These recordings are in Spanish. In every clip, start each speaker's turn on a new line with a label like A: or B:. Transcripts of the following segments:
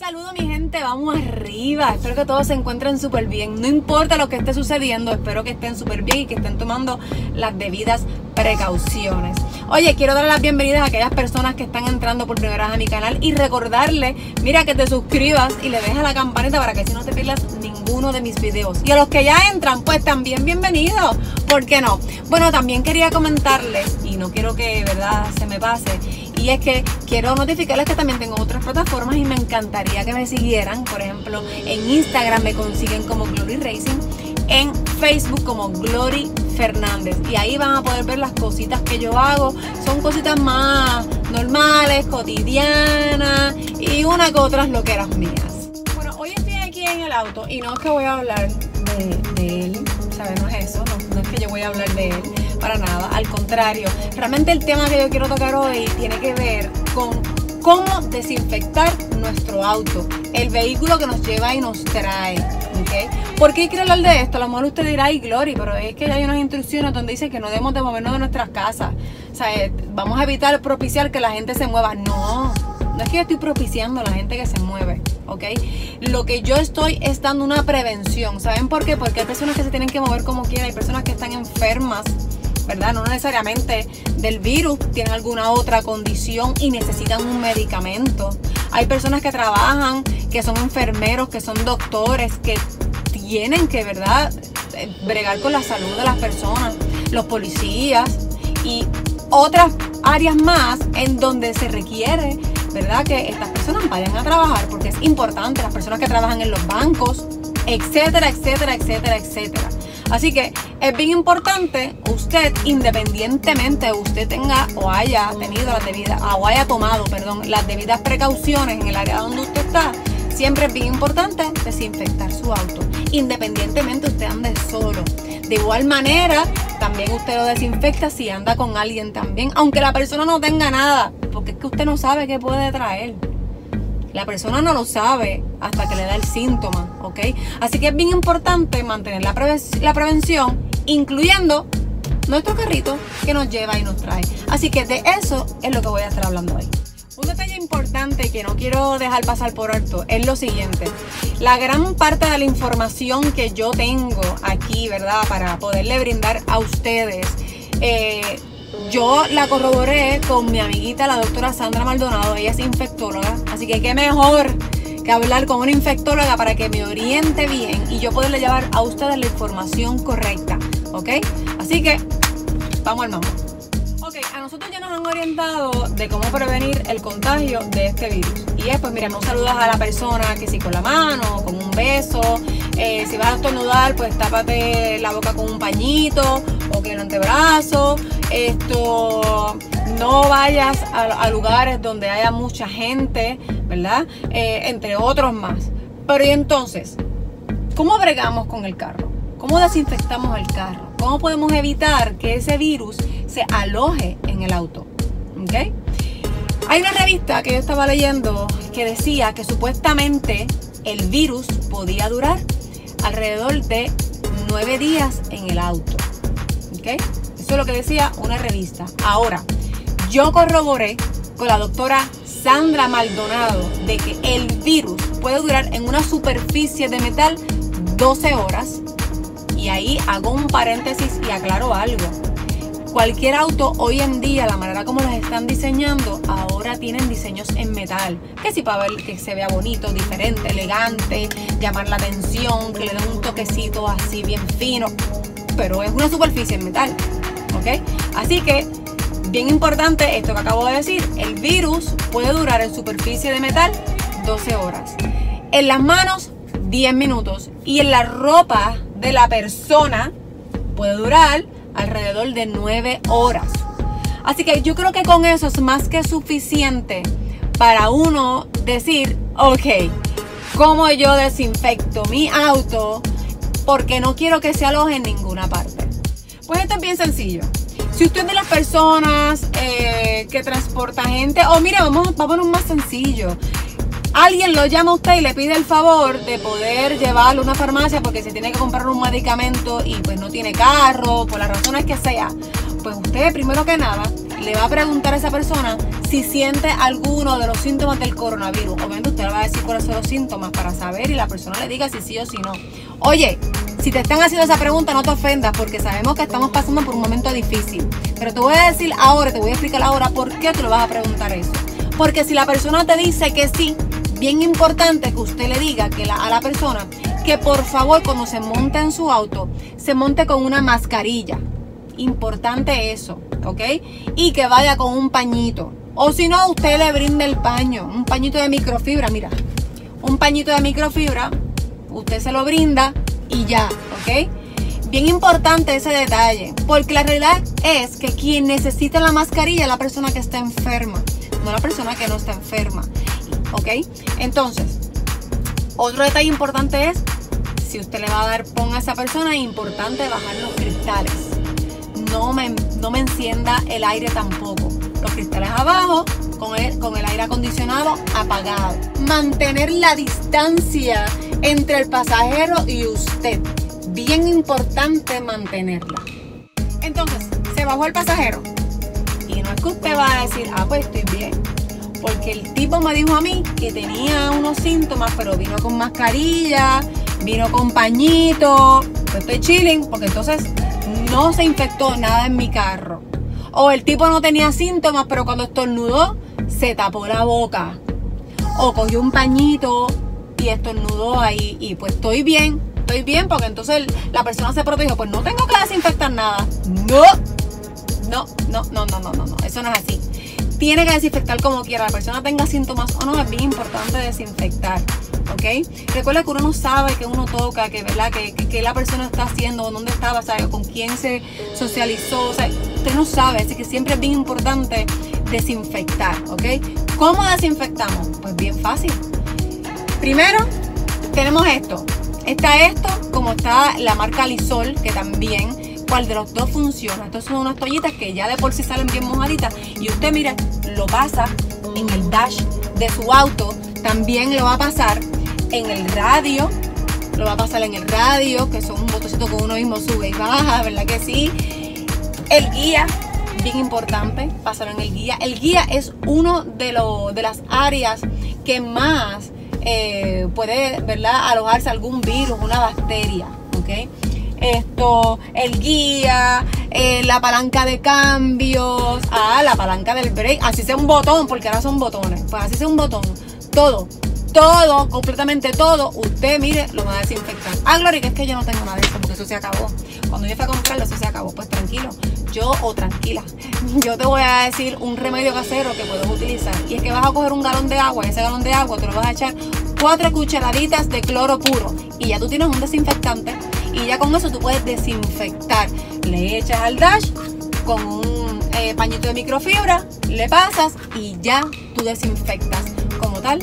A: Saludos mi gente, vamos arriba. Espero que todos se encuentren súper bien. No importa lo que esté sucediendo, espero que estén súper bien y que estén tomando las debidas precauciones. Oye, quiero dar las bienvenidas a aquellas personas que están entrando por primera vez a mi canal y recordarle, mira, que te suscribas y le dejas la campanita para que si no te pierdas ninguno de mis videos. Y a los que ya entran, pues también bienvenidos. ¿Por qué no? Bueno, también quería comentarles, y no quiero que, verdad, se me pase, es que quiero notificarles que también tengo otras plataformas y me encantaría que me siguieran. Por ejemplo, en Instagram me consiguen como Glory Racing, en Facebook como Glory Fernández. Y ahí van a poder ver las cositas que yo hago. Son cositas más normales, cotidianas y una que otras loqueras mías. Bueno, hoy estoy aquí en el auto y no es que voy a hablar de, él, es eso, no, no es que yo voy a hablar de él para nada, al contrario. Realmente el tema que yo quiero tocar hoy tiene que ver con cómo desinfectar nuestro auto, el vehículo que nos lleva y nos trae. ¿okay? ¿Por qué quiero hablar de esto? A lo mejor usted dirá, ay, Glory, pero es que hay unas instrucciones donde dice que no debemos de movernos de nuestras casas. O sea, eh, vamos a evitar propiciar que la gente se mueva. No, no es que yo estoy propiciando a la gente que se mueve, ¿ok? Lo que yo estoy es dando una prevención. ¿Saben por qué? Porque hay personas que se tienen que mover como quieran, hay personas que están enfermas ¿verdad? No necesariamente del virus, tienen alguna otra condición y necesitan un medicamento. Hay personas que trabajan, que son enfermeros, que son doctores, que tienen que, ¿verdad?, eh, bregar con la salud de las personas, los policías y otras áreas más en donde se requiere, ¿verdad?, que estas personas vayan a trabajar porque es importante, las personas que trabajan en los bancos, etcétera, etcétera, etcétera, etcétera. Así que es bien importante usted, independientemente usted tenga o haya tenido las debidas, o haya tomado, perdón, las debidas precauciones en el área donde usted está, siempre es bien importante desinfectar su auto, independientemente usted ande solo. De igual manera, también usted lo desinfecta si anda con alguien también, aunque la persona no tenga nada, porque es que usted no sabe qué puede traer. La persona no lo sabe hasta que le da el síntoma, ¿ok? Así que es bien importante mantener la, la prevención, incluyendo nuestro carrito que nos lleva y nos trae. Así que de eso es lo que voy a estar hablando hoy. Un detalle importante que no quiero dejar pasar por alto es lo siguiente. La gran parte de la información que yo tengo aquí, ¿verdad? Para poderle brindar a ustedes, eh, yo la corroboré con mi amiguita, la doctora Sandra Maldonado. Ella es infectóloga. Así que qué mejor que hablar con una infectóloga para que me oriente bien y yo poderle llevar a ustedes la información correcta. ¿Ok? Así que vamos al mambo. Ok, a nosotros ya nos han orientado de cómo prevenir el contagio de este virus. Y es, pues mira, no saludas a la persona que si con la mano, con un beso. Eh, si vas a estornudar, pues tápate la boca con un pañito o que el antebrazo. Esto, no vayas a, lugares donde haya mucha gente, ¿verdad? Eh, entre otros más. Pero y entonces, ¿cómo bregamos con el carro? ¿Cómo desinfectamos el carro? ¿Cómo podemos evitar que ese virus se aloje en el auto? ¿Ok? Hay una revista que yo estaba leyendo que decía que supuestamente el virus podía durar alrededor de nueve días en el auto. ¿Ok? Eso es lo que decía una revista. Ahora, yo corroboré con la doctora Sandra Maldonado de que el virus puede durar en una superficie de metal 12 horas. Y ahí hago un paréntesis y aclaro algo. Cualquier auto hoy en día, la manera como los están diseñando, ahora tienen diseños en metal. Que si para ver que se vea bonito, diferente, elegante, llamar la atención, que le den un toquecito así bien fino. Pero es una superficie en metal. ¿ok? Así que, bien importante esto que acabo de decir, el virus puede durar en superficie de metal 12 horas. En las manos, 10 minutos. Y en la ropa de la persona puede durar alrededor de 9 horas. Así que yo creo que con eso es más que suficiente para uno decir, ok, ¿cómo yo desinfecto mi auto? Porque no quiero que se aloje en ninguna parte. Pues esto es bien sencillo. Si usted es de las personas eh, que transporta gente, o mire, vamos, vámonos más sencillo. Alguien lo llama a usted y le pide el favor de poder llevarlo a una farmacia porque se tiene que comprar un medicamento y pues no tiene carro, por las razones que sea. Pues usted, primero que nada, le va a preguntar a esa persona si siente alguno de los síntomas del coronavirus. Obviamente usted le va a decir cuáles son los síntomas para saber y la persona le diga si sí o si no. Oye, si te están haciendo esa pregunta no te ofendas porque sabemos que estamos pasando por un momento difícil. Pero te voy a decir ahora, te voy a explicar ahora por qué te lo vas a preguntar eso. Porque si la persona te dice que sí, bien importante que usted le diga que a la persona que por favor cuando se monte en su auto, se monte con una mascarilla. Importante eso, ¿ok? Y que vaya con un pañito. O si no, usted le brinde el paño, un pañito de microfibra, mira. Un pañito de microfibra, usted se lo brinda y ya, ¿ok? Bien importante ese detalle, porque la realidad es que quien necesita la mascarilla es la persona que está enferma, no la persona que no está enferma, ¿ok? Entonces, otro detalle importante es, si usted le va a dar pon a esa persona, es importante bajar los cristales. No me, no me encienda el aire tampoco. Los cristales abajo, con el, con el aire acondicionado apagado. Mantener la distancia entre el pasajero y usted. Bien importante mantenerla. Entonces, se bajó el pasajero. Y no es que usted va a decir, ah, pues estoy bien. Porque el tipo me dijo a mí que tenía unos síntomas, pero vino con mascarilla, vino con pañito. Yo estoy chilling, porque entonces no se infectó nada en mi carro. O el tipo no tenía síntomas, pero cuando estornudó, se tapó la boca. O cogió un pañito y estornudó ahí. Y pues estoy bien, estoy bien, porque entonces la persona se protegió. Pues no tengo que desinfectar nada. No, no, no, no, no, no, no, no. Eso no es así tiene que desinfectar como quiera, la persona tenga síntomas o no, es bien importante desinfectar. ¿Ok? Recuerda que uno no sabe que uno toca, que, ¿verdad? Que, la persona está haciendo, dónde estaba, ¿sabe? con quién se socializó. O sea, usted no sabe, así que siempre es bien importante desinfectar. ¿Ok? ¿Cómo desinfectamos? Pues bien fácil. Primero, tenemos esto. Está esto, como está la marca Lisol, que también cuál de los dos funciona. Entonces son unas toallitas que ya de por sí salen bien mojaditas y usted mire, lo pasa en el dash de su auto, también lo va a pasar en el radio, lo va a pasar en el radio, que son un botoncito que uno mismo sube y baja, ¿verdad que sí? El guía, bien importante, pasarlo en el guía. El guía es uno de, de las áreas que más eh, puede, ¿verdad?, alojarse algún virus, una bacteria, ¿ok? esto, el guía, eh, la palanca de cambios, ah, la palanca del break, así sea un botón, porque ahora son botones, pues así sea un botón, todo, todo, completamente todo, usted mire, lo va a desinfectar. Ah, Gloria, que es que yo no tengo nada de eso, porque eso se acabó. Cuando yo fui a comprarlo, eso se acabó. Pues tranquilo, yo o tranquila, yo te voy a decir un remedio casero que puedes utilizar. Y es que vas a coger un galón de agua, y ese galón de agua te lo vas a echar cuatro cucharaditas de cloro puro. Y ya tú tienes un desinfectante y ya con eso tú puedes desinfectar. Le echas al dash con un eh, pañito de microfibra, le pasas y ya tú desinfectas como tal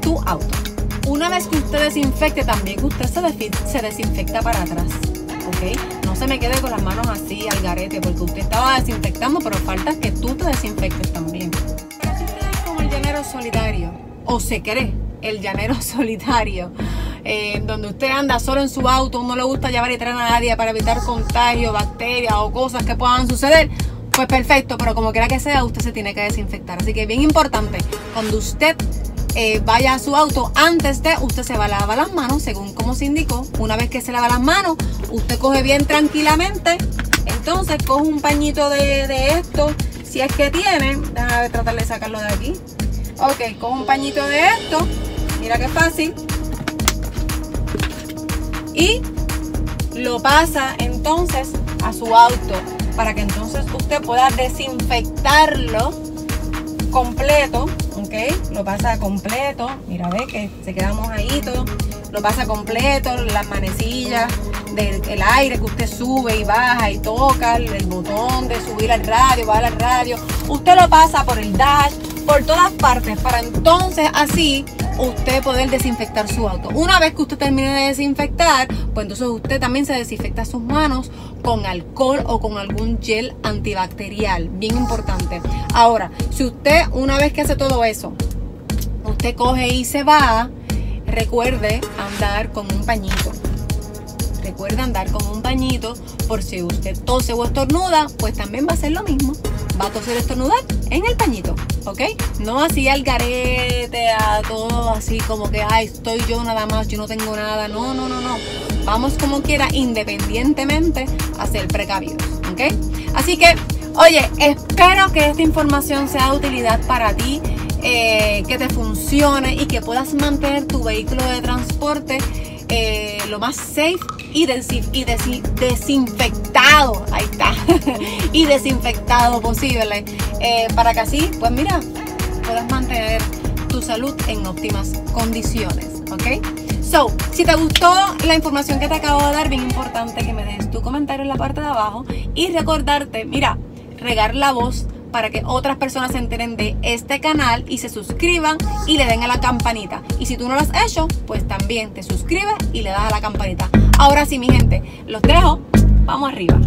A: tu auto. Una vez que usted desinfecte, también usted se, se desinfecta para atrás. ¿Ok? No se me quede con las manos así al garete, porque usted estaba desinfectando, pero falta que tú te desinfectes también. Pero si usted es como el llanero solidario, o se cree el llanero solitario, eh, donde usted anda solo en su auto, no le gusta llevar y traer a nadie para evitar contagio, bacterias o cosas que puedan suceder, pues perfecto, pero como quiera que sea, usted se tiene que desinfectar. Así que bien importante, cuando usted eh, vaya a su auto, antes de usted se va a lavar las manos, según como se indicó. Una vez que se lava las manos, usted coge bien tranquilamente. Entonces coge un pañito de, de esto, si es que tiene. Déjame tratar de sacarlo de aquí. Ok, coge un pañito de esto. Mira qué fácil y lo pasa entonces a su auto para que entonces usted pueda desinfectarlo completo, Lo pasa completo, mira, ve que se queda mojadito, lo pasa completo, las manecillas del el aire que usted sube y baja y toca, el, botón de subir al radio, bajar al radio, usted lo pasa por el dash, por todas partes, para entonces así usted poder desinfectar su auto. Una vez que usted termine de desinfectar, pues entonces usted también se desinfecta sus manos con alcohol o con algún gel antibacterial. Bien importante. Ahora, si usted una vez que hace todo eso, usted coge y se va, recuerde andar con un pañito. recuerda andar con un pañito por si usted tose o estornuda, pues también va a ser lo mismo. Va a toser estornudar en el pañito, ¿ok? No así al garete, a todo así como que, ay, estoy yo nada más, yo no tengo nada. No, no, no, no. Vamos como quiera, independientemente, a ser precavidos, ¿ok? Así que, oye, espero que esta información sea de utilidad para ti. Eh, que te funcione y que puedas mantener tu vehículo de transporte eh, lo más safe y, desinfectado, ahí está, y desinfectado posible, eh, para que así, pues mira, puedas mantener tu salud en óptimas condiciones, ¿ok? So, si te gustó la información que te acabo de dar, bien importante que me dejes tu comentario en la parte de abajo y recordarte, mira, regar la voz para que otras personas se enteren de este canal y se suscriban y le den a la campanita. Y si tú no lo has hecho, pues también te suscribes y le das a la campanita. Ahora sí, mi gente, los dejo. Vamos arriba.